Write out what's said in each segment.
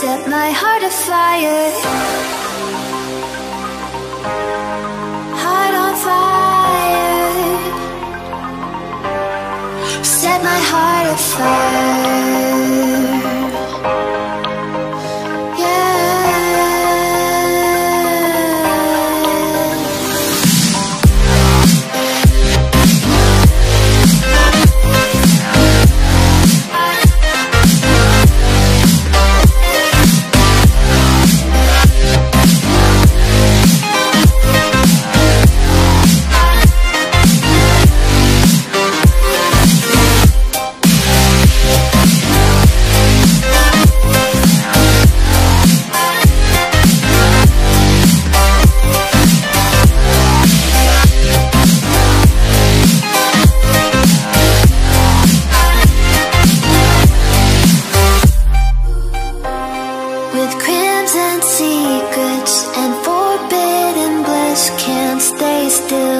set my heart afire. Heart on fire. Set my heart afire.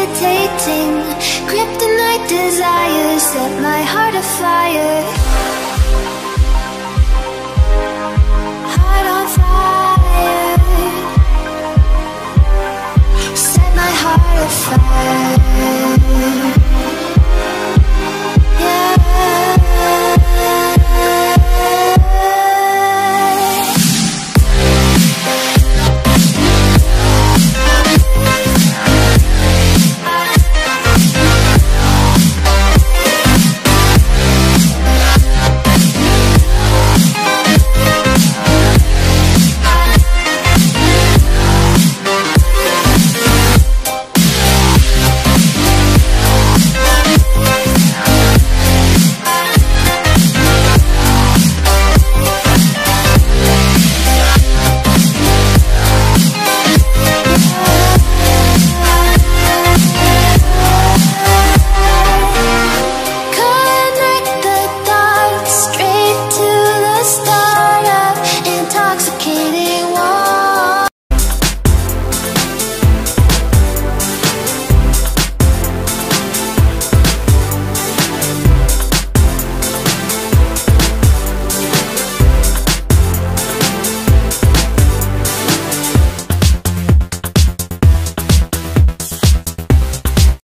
hesitating Kryptonite desires